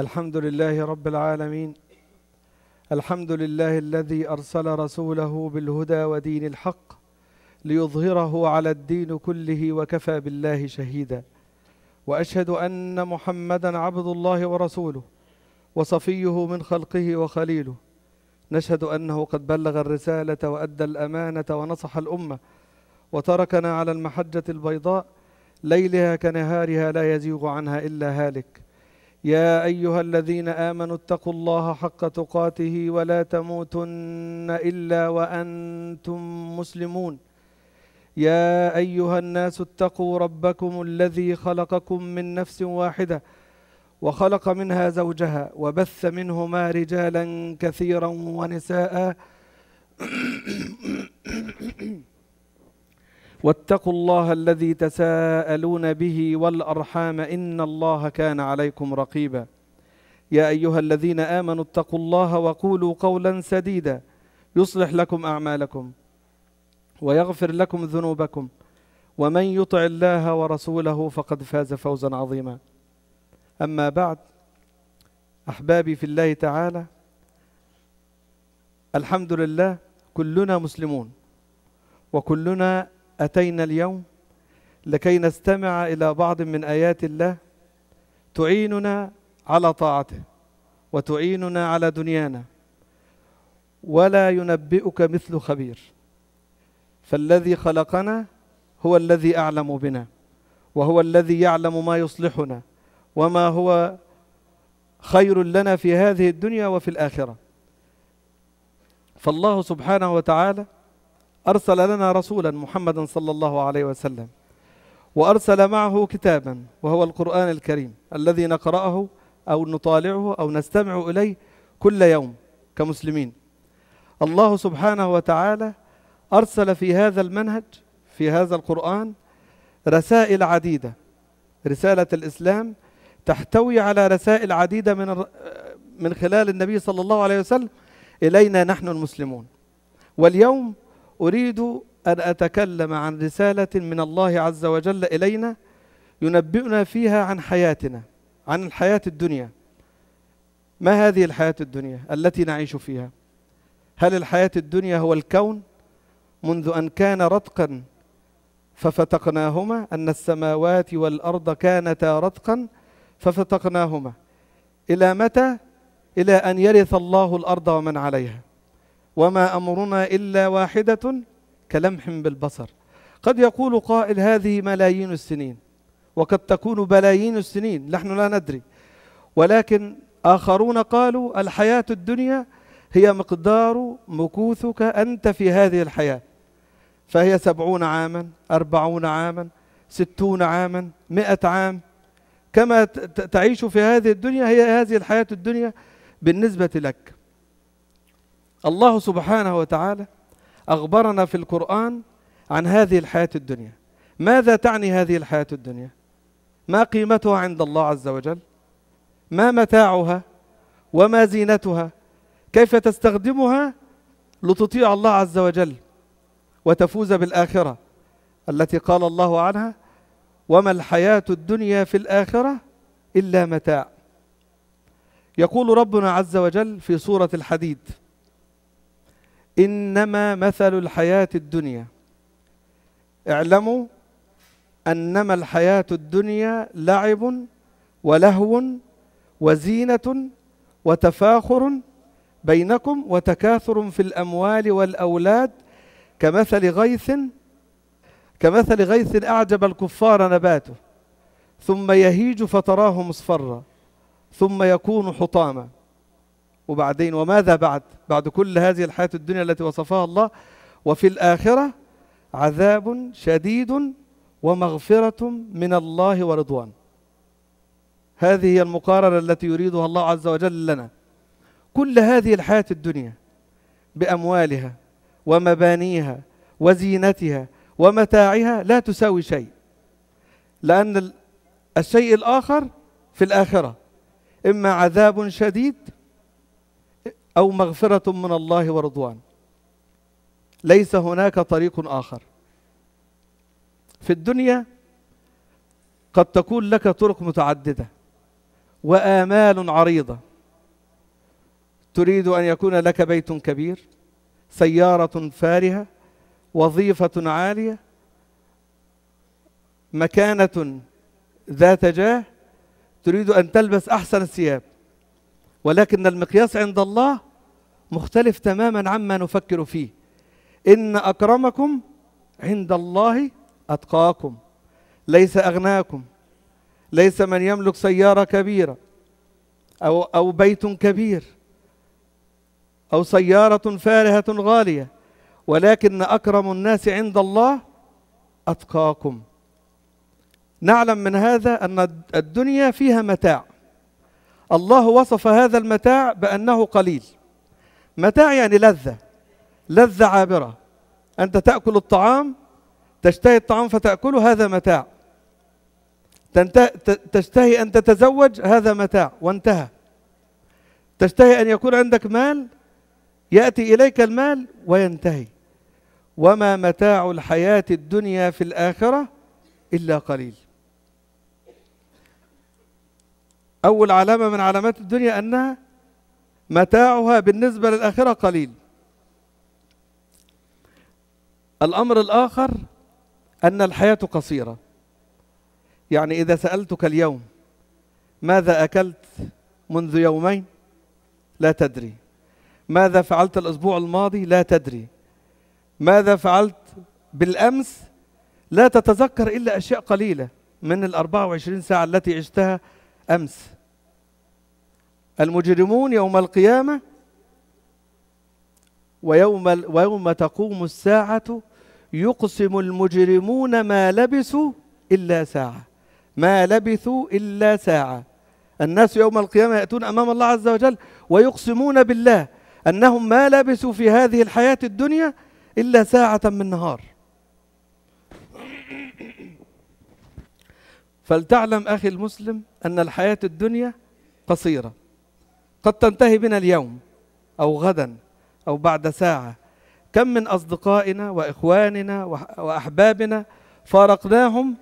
الحمد لله رب العالمين. الحمد لله الذي أرسل رسوله بالهدى ودين الحق ليظهره على الدين كله وكفى بالله شهيدا. وأشهد أن محمدا عبد الله ورسوله وصفيه من خلقه وخليله. نشهد أنه قد بلغ الرسالة وأدى الأمانة ونصح الأمة وتركنا على المحجة البيضاء ليلها كنهارها لا يزيغ عنها إلا هالك. يا أيها الذين آمنوا اتقوا الله حق تقاته ولا تموتن إلا وأنتم مسلمون. يا أيها الناس اتقوا ربكم الذي خلقكم من نفس واحدة وخلق منها زوجها وبث منهما رجالا كثيرا ونساء. واتقوا الله الذي تساءلون به والأرحام إن الله كان عليكم رقيبا. يا أيها الذين آمنوا اتقوا الله وقولوا قولا سديدا. يصلح لكم أعمالكم ويغفر لكم ذنوبكم. ومن يطع الله ورسوله فقد فاز فوزا عظيما. أما بعد أحبابي في الله تعالى الحمد لله كلنا مسلمون وكلنا أتينا اليوم لكي نستمع إلى بعض من آيات الله تعيننا على طاعته وتعيننا على دنيانا ولا ينبئك مثل خبير. فالذي خلقنا هو الذي أعلم بنا وهو الذي يعلم ما يصلحنا وما هو خير لنا في هذه الدنيا وفي الآخرة. فالله سبحانه وتعالى أرسل لنا رسولا محمدا صلى الله عليه وسلم وأرسل معه كتابا وهو القرآن الكريم الذي نقرأه أو نطالعه أو نستمع إليه كل يوم كمسلمين. الله سبحانه وتعالى أرسل في هذا المنهج في هذا القرآن رسائل عديدة. رسالة الإسلام تحتوي على رسائل عديدة من من خلال النبي صلى الله عليه وسلم إلينا نحن المسلمون. واليوم أريد أن أتكلم عن رسالة من الله عز وجل إلينا ينبئنا فيها عن حياتنا عن الحياة الدنيا. ما هذه الحياة الدنيا التي نعيش فيها؟ هل الحياة الدنيا هو الكون منذ أن كان رتقا ففتقناهما؟ أن السماوات والأرض كانتا رتقا ففتقناهما. إلى متى؟ إلى أن يرث الله الأرض ومن عليها. وما أمرنا إلا واحدة كلمح بالبصر. قد يقول قائل هذه ملايين السنين وقد تكون بلايين السنين نحن لا ندري. ولكن آخرون قالوا الحياة الدنيا هي مقدار مكوثك أنت في هذه الحياة. فهي سبعون عاما أربعون عاما ستون عاما مئة عام. كما تعيش في هذه الدنيا هي هذه الحياة الدنيا بالنسبة لك. الله سبحانه وتعالى أخبرنا في القرآن عن هذه الحياة الدنيا. ماذا تعني هذه الحياة الدنيا؟ ما قيمتها عند الله عز وجل؟ ما متاعها؟ وما زينتها؟ كيف تستخدمها لتطيع الله عز وجل وتفوز بالآخرة؟ التي قال الله عنها وما الحياة الدنيا في الآخرة إلا متاع. يقول ربنا عز وجل في سورة الحديد إنما مثل الحياة الدنيا. اعلموا أنما الحياة الدنيا لعب ولهو وزينة وتفاخر بينكم وتكاثر في الأموال والأولاد كمثل غيث كمثل غيث أعجب الكفار نباته ثم يهيج فتراه مصفرا ثم يكون حطاما. وبعدين وماذا بعد؟ بعد كل هذه الحياة الدنيا التي وصفها الله وفي الآخرة عذاب شديد ومغفرة من الله ورضوان. هذه هي المقارنة التي يريدها الله عز وجل لنا. كل هذه الحياة الدنيا بأموالها ومبانيها وزينتها ومتاعها لا تساوي شيء لأن الشيء الآخر في الآخرة إما عذاب شديد أو مغفرة من الله ورضوان. ليس هناك طريق آخر. في الدنيا قد تكون لك طرق متعددة وآمال عريضة. تريد أن يكون لك بيت كبير سيارة فارهة وظيفة عالية مكانة ذات جاه. تريد أن تلبس أحسن الثياب. ولكن المقياس عند الله مختلف تماما عما نفكر فيه. إن أكرمكم عند الله أتقاكم ليس أغناكم ليس من يملك سيارة كبيرة أو, أو بيت كبير أو سيارة فارهة غالية ولكن أكرم الناس عند الله أتقاكم. نعلم من هذا أن الدنيا فيها متاع. الله وصف هذا المتاع بأنه قليل. متاع يعني لذة لذة عابرة. أنت تأكل الطعام تشتهي الطعام فتأكله هذا متاع. تشتهي أن تتزوج هذا متاع وانتهى. تشتهي أن يكون عندك مال يأتي إليك المال وينتهي. وما متاع الحياة الدنيا في الآخرة إلا قليل. أول علامة من علامات الدنيا أنها متاعها بالنسبة للآخرة قليل. الأمر الآخر أن الحياة قصيرة. يعني إذا سألتك اليوم ماذا أكلت منذ يومين؟ لا تدري. ماذا فعلت الأسبوع الماضي؟ لا تدري. ماذا فعلت بالأمس؟ لا تتذكر إلا أشياء قليلة من الأربعة وعشرين ساعة التي عشتها أمس. المجرمون يوم القيامة ويوم, ويوم تقوم الساعة يقسم المجرمون ما لبثوا إلا ساعة. ما لبثوا إلا ساعة. الناس يوم القيامة يأتون أمام الله عز وجل ويقسمون بالله أنهم ما لبثوا في هذه الحياة الدنيا إلا ساعة من نهار. فلتعلم أخي المسلم أن الحياة الدنيا قصيرة. قد تنتهي بنا اليوم أو غدا أو بعد ساعة. كم من أصدقائنا وإخواننا وأحبابنا فارقناهم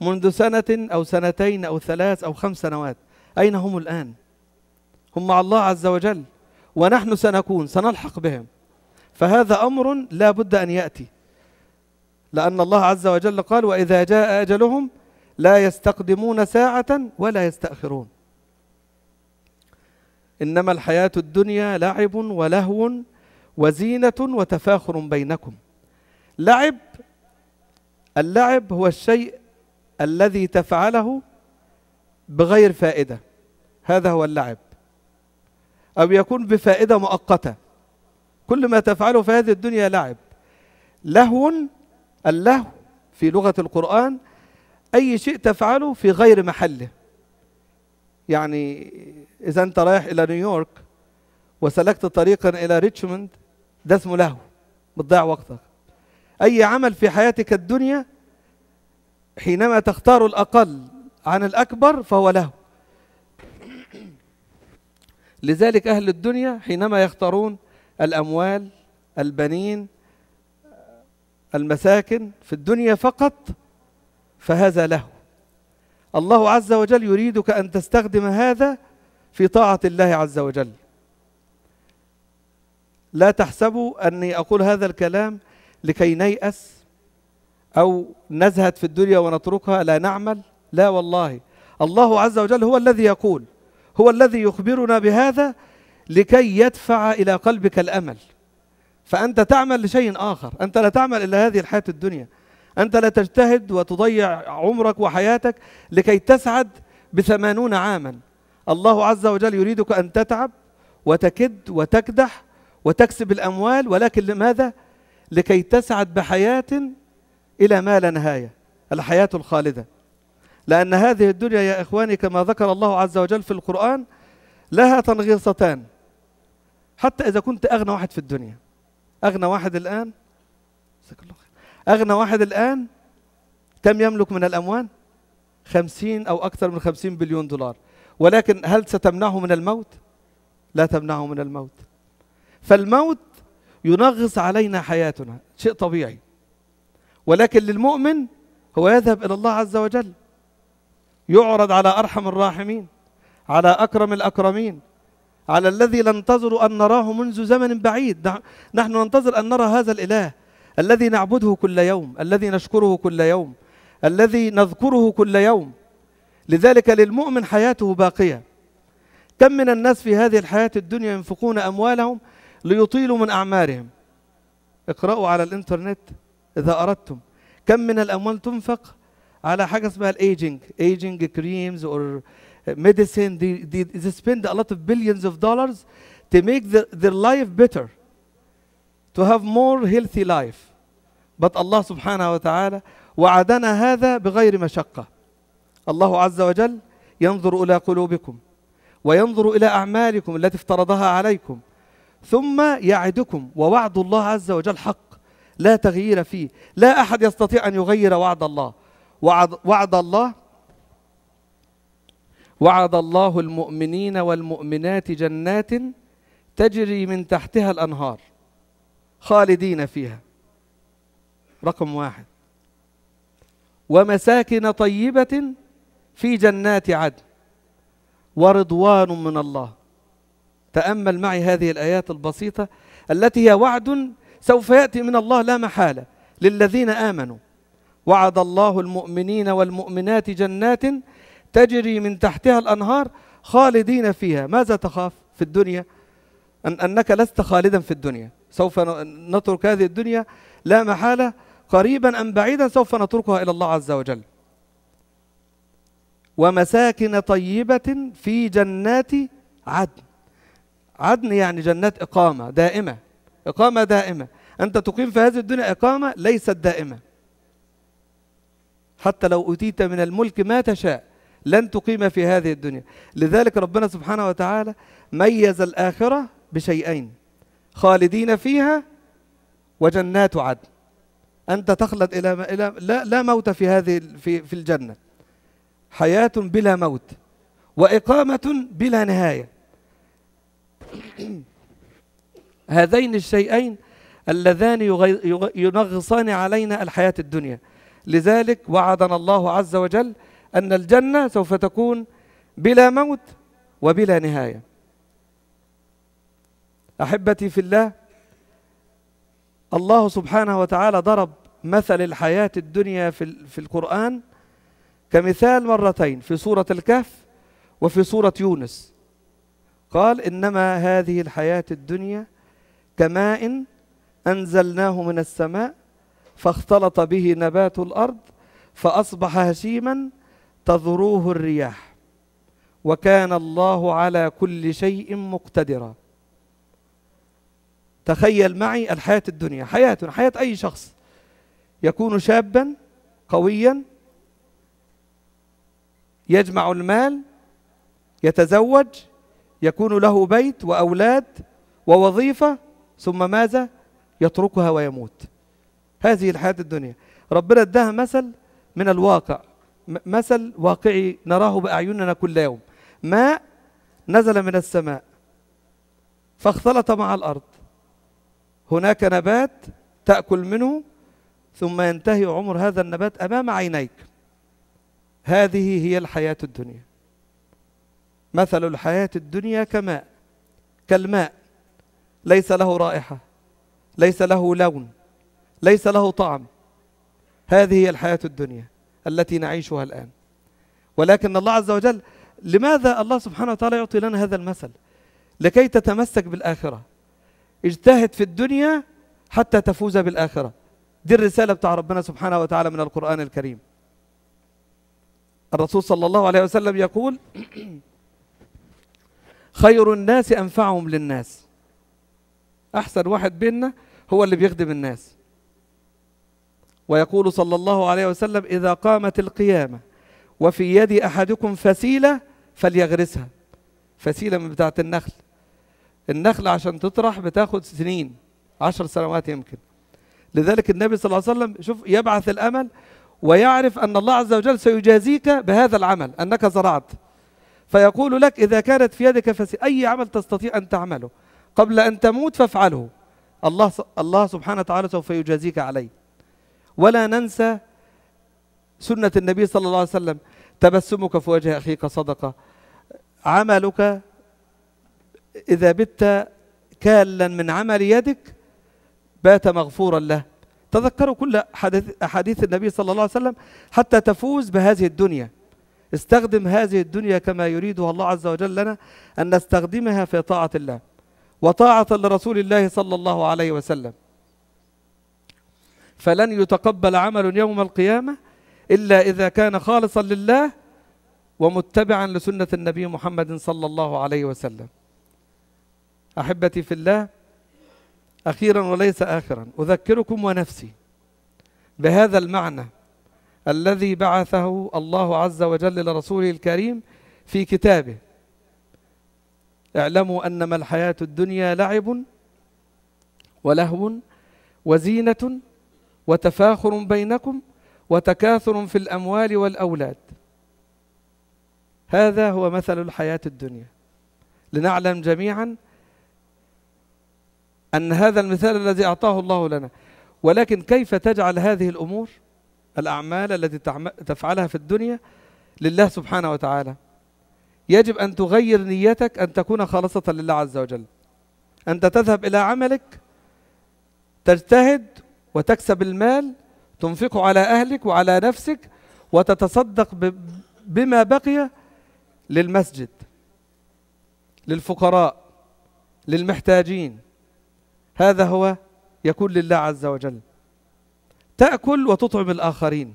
منذ سنة أو سنتين أو ثلاث أو خمس سنوات. أين هم الآن؟ هم مع الله عز وجل ونحن سنكون سنلحق بهم. فهذا أمر لا بد أن يأتي. لأن الله عز وجل قال وإذا جاء أجلهم لا يستقدمون ساعة ولا يستأخرون. إنما الحياة الدنيا لعب ولهو وزينة وتفاخر بينكم. لعب اللعب هو الشيء الذي تفعله بغير فائدة. هذا هو اللعب. أو يكون بفائدة مؤقتة. كل ما تفعله في هذه الدنيا لعب. لهو اللهو في لغة القرآن أي شيء تفعله في غير محله. يعني إذا أنت رايح إلى نيويورك وسلكت طريقا إلى ريتشموند ده اسمه لهو بتضيع وقتك. أي عمل في حياتك الدنيا حينما تختار الأقل عن الأكبر فهو له لذلك أهل الدنيا حينما يختارون الأموال البنين المساكن في الدنيا فقط فهذا له. الله عز وجل يريدك أن تستخدم هذا في طاعة الله عز وجل. لا تحسبوا أني أقول هذا الكلام لكي نيأس أو نزهد في الدنيا ونتركها لا نعمل. لا والله. الله عز وجل هو الذي يقول هو الذي يخبرنا بهذا لكي يدفع إلى قلبك الأمل. فأنت تعمل لشيء آخر. أنت لا تعمل إلا هذه الحياة الدنيا. أنت لا تجتهد وتضيع عمرك وحياتك لكي تسعد بثمانون عاما. الله عز وجل يريدك أن تتعب وتكد وتكدح وتكسب الأموال ولكن لماذا؟ لكي تسعد بحياة إلى ما لا نهاية الحياة الخالدة. لأن هذه الدنيا يا إخواني كما ذكر الله عز وجل في القرآن لها تنغيصتان. حتى إذا كنت أغنى واحد في الدنيا. أغنى واحد الآن. أغنى واحد الآن كم يملك من الأموال؟ خمسين أو أكثر من خمسين بليون دولار. ولكن هل ستمنعه من الموت؟ لا تمنعه من الموت. فالموت ينغص علينا حياتنا شيء طبيعي. ولكن للمؤمن هو يذهب إلى الله عز وجل. يعرض على أرحم الراحمين على أكرم الأكرمين على الذي ننتظر أن نراه منذ زمن بعيد. نحن ننتظر أن نرى هذا الإله. الذي نعبده كل يوم الذي نشكره كل يوم الذي نذكره كل يوم. لذلك للمؤمن حياته باقية. كم من الناس في هذه الحياة الدنيا ينفقون أموالهم ليطيلوا من أعمارهم؟ اقرأوا على الإنترنت إذا أردتم. كم من الأموال تنفق على حاجة اسمها ال aging aging creams or medicine. They, they, they spend a lot of billions of dollars to make the, their life better. To have more healthy life. But الله سبحانه وتعالى وعدنا هذا بغير مشقة الله عز وجل ينظر إلى قلوبكم وينظر إلى أعمالكم التي افترضها عليكم ثم يعدكم ووعد الله عز وجل حق لا تغيير فيه لا أحد يستطيع أن يغير وعد الله وعد, وعد الله وعد الله المؤمنين والمؤمنات جنات تجري من تحتها الأنهار خالدين فيها. رقم واحد. ومساكن طيبة في جنات عدن. ورضوان من الله. تأمل معي هذه الآيات البسيطة التي هي وعد سوف يأتي من الله لا محالة للذين آمنوا. وعد الله المؤمنين والمؤمنات جنات تجري من تحتها الأنهار خالدين فيها. ماذا تخاف في الدنيا؟ أن أنك لست خالدا في الدنيا. سوف نترك هذه الدنيا لا محالة قريبا أم بعيدا سوف نتركها إلى الله عز وجل. ومساكن طيبة في جنات عدن. عدن يعني جنات إقامة دائمة. إقامة دائمة. أنت تقيم في هذه الدنيا إقامة ليست دائمة. حتى لو أتيت من الملك ما تشاء لن تقيم في هذه الدنيا. لذلك ربنا سبحانه وتعالى ميز الآخرة بشيئين. خالدين فيها وجنات عدن. أنت تخلد إلى إلى لا لا موت في هذه في في الجنة. حياة بلا موت وإقامة بلا نهاية. هذين الشيئين اللذان ينغصان علينا الحياة الدنيا. لذلك وعدنا الله عز وجل أن الجنة سوف تكون بلا موت وبلا نهاية. أحبتي في الله. الله سبحانه وتعالى ضرب مثل الحياة الدنيا في, في القرآن كمثال مرتين في سورة الكهف وفي سورة يونس. قال إنما هذه الحياة الدنيا كماء أنزلناه من السماء فاختلط به نبات الأرض فأصبح هشيما تذروه الرياح. وكان الله على كل شيء مقتدرا. تخيل معي الحياة الدنيا. حياة حياة أي شخص. يكون شابا قويا يجمع المال يتزوج يكون له بيت وأولاد ووظيفة ثم ماذا؟ يتركها ويموت. هذه الحياة الدنيا. ربنا اداها مثل من الواقع. مثل واقعي نراه بأعيننا كل يوم. ماء نزل من السماء فاختلط مع الأرض. هناك نبات تأكل منه ثم ينتهي عمر هذا النبات أمام عينيك. هذه هي الحياة الدنيا. مثل الحياة الدنيا كماء كالماء. ليس له رائحة ليس له لون ليس له طعم. هذه هي الحياة الدنيا التي نعيشها الآن. ولكن الله عز وجل لماذا الله سبحانه وتعالى يعطي لنا هذا المثل؟ لكي تتمسك بالآخرة. اجتهد في الدنيا حتى تفوز بالآخرة. دي الرسالة بتاع ربنا سبحانه وتعالى من القرآن الكريم. الرسول صلى الله عليه وسلم يقول خير الناس أنفعهم للناس. أحسن واحد بيننا هو اللي بيخدم الناس. ويقول صلى الله عليه وسلم إذا قامت القيامة وفي يد أحدكم فسيلة فليغرسها. فسيلة من بتاعة النخل. النخل عشان تطرح بتاخد سنين عشر سنوات يمكن. لذلك النبي صلى الله عليه وسلم شوف يبعث الأمل ويعرف أن الله عز وجل سيجازيك بهذا العمل أنك زرعت. فيقول لك إذا كانت في يدك فسيلة أي عمل تستطيع أن تعمله. قبل أن تموت فافعله. الله الله سبحانه وتعالى سوف يجازيك عليه. ولا ننسى سنة النبي صلى الله عليه وسلم. تبسمك في وجه أخيك صدقة. عملك إذا بت كالا من عمل يدك بات مغفورا له. تذكروا كل أحاديث النبي صلى الله عليه وسلم حتى تفوز بهذه الدنيا. استخدم هذه الدنيا كما يريدها الله عز وجل لنا أن نستخدمها في طاعة الله وطاعة لرسول الله صلى الله عليه وسلم. فلن يتقبل عمل يوم القيامة إلا إذا كان خالصا لله ومتبعا لسنة النبي محمد صلى الله عليه وسلم. أحبتي في الله أخيرا وليس آخرا. أذكركم ونفسي بهذا المعنى الذي بعثه الله عز وجل لرسوله الكريم في كتابه. اعلموا أنما الحياة الدنيا لعب ولهو وزينة وتفاخر بينكم وتكاثر في الأموال والأولاد. هذا هو مثل الحياة الدنيا. لنعلم جميعا أن هذا المثال الذي أعطاه الله لنا. ولكن كيف تجعل هذه الأمور الأعمال التي تفعلها في الدنيا لله سبحانه وتعالى؟ يجب أن تغير نيتك أن تكون خالصة لله عز وجل. أنت تذهب إلى عملك تجتهد وتكسب المال تنفقه على أهلك وعلى نفسك وتتصدق بما بقي للمسجد للفقراء للمحتاجين. هذا هو يكون لله عز وجل. تأكل وتطعم الآخرين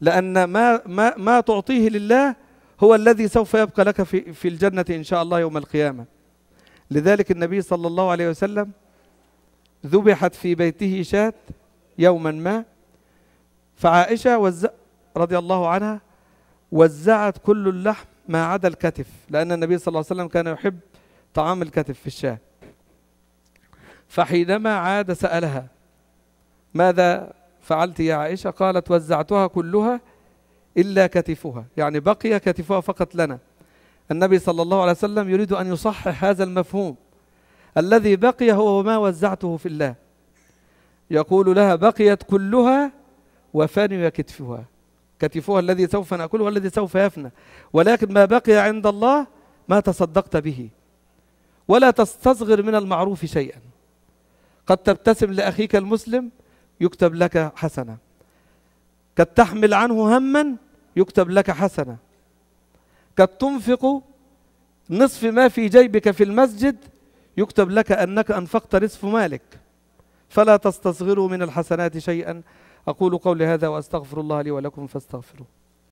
لأن ما, ما, ما تعطيه لله هو الذي سوف يبقى لك في, في الجنة إن شاء الله يوم القيامة. لذلك النبي صلى الله عليه وسلم ذبحت في بيته شاة يوما ما فعائشة وزع رضي الله عنها وزعت كل اللحم ما عدا الكتف لأن النبي صلى الله عليه وسلم كان يحب طعام الكتف في الشاة. فحينما عاد سألها ماذا فعلت يا عائشة؟ قالت وزعتها كلها إلا كتفها. يعني بقي كتفها فقط لنا. النبي صلى الله عليه وسلم يريد أن يصحح هذا المفهوم. الذي بقي هو ما وزعته في الله. يقول لها بقيت كلها وفني كتفها. كتفها الذي سوف نأكله والذي سوف يفنى. ولكن ما بقي عند الله ما تصدقت به. ولا تستصغر من المعروف شيئا. قد تبتسم لأخيك المسلم يكتب لك حسنة. قد تحمل عنه هما يكتب لك حسنة. قد تنفق نصف ما في جيبك في المسجد يكتب لك أنك أنفقت نصف مالك. فلا تستصغروا من الحسنات شيئا. أقول قولي هذا وأستغفر الله لي ولكم فاستغفروه.